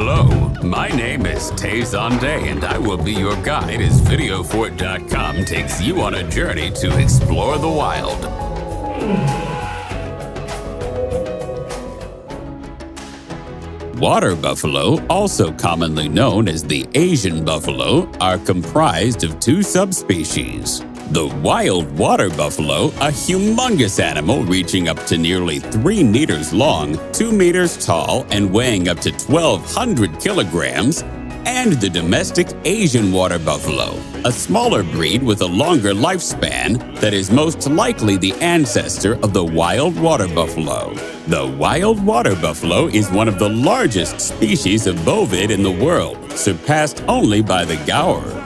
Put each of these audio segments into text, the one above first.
Hello, my name is Tay Zonde, and I will be your guide as VideoFort.com takes you on a journey to explore the wild. Water buffalo, also commonly known as the Asian buffalo, are comprised of two subspecies. The wild water buffalo, a humongous animal reaching up to nearly 3 meters long, 2 meters tall, and weighing up to 1,200 kilograms, and the domestic Asian water buffalo, a smaller breed with a longer lifespan that is most likely the ancestor of the wild water buffalo. The wild water buffalo is one of the largest species of bovid in the world, surpassed only by the gaur.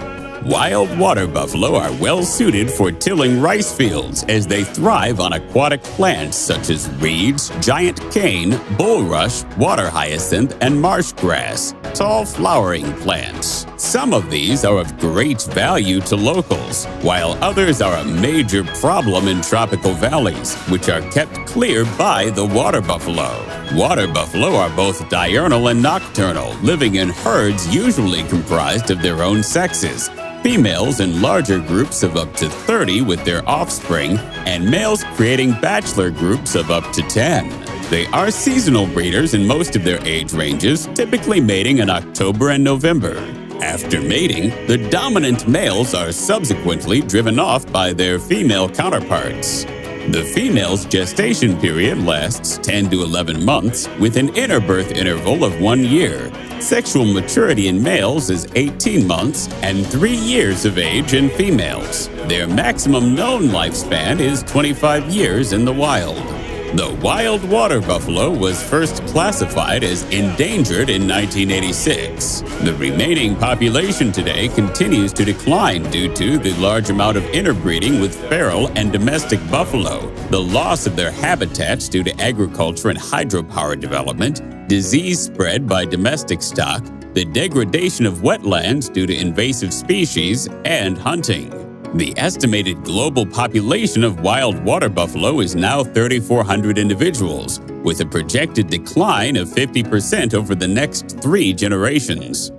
Wild water buffalo are well suited for tilling rice fields as they thrive on aquatic plants such as reeds, giant cane, bulrush, water hyacinth, and marsh grass, tall flowering plants. Some of these are of great value to locals, while others are a major problem in tropical valleys, which are kept clear by the water buffalo. Water buffalo are both diurnal and nocturnal, living in herds usually comprised of their own sexes, females in larger groups of up to 30 with their offspring, and males creating bachelor groups of up to 10. They are seasonal breeders in most of their age ranges, typically mating in October and November. After mating, the dominant males are subsequently driven off by their female counterparts. The female's gestation period lasts 10 to 11 months with an interbirth interval of one year. Sexual maturity in males is 18 months and 3 years of age in females. Their maximum known lifespan is 25 years in the wild. The wild water buffalo was first classified as endangered in 1986. The remaining population today continues to decline due to the large amount of interbreeding with feral and domestic buffalo, the loss of their habitats due to agriculture and hydropower development, disease spread by domestic stock, the degradation of wetlands due to invasive species, and hunting. The estimated global population of wild water buffalo is now 3,400 individuals, with a projected decline of 50% over the next three generations.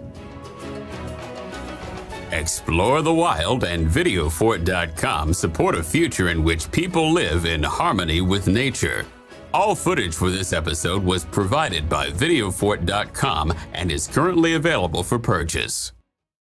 Explore the wild and Videofort.com support a future in which people live in harmony with nature. All footage for this episode was provided by Videofort.com and is currently available for purchase.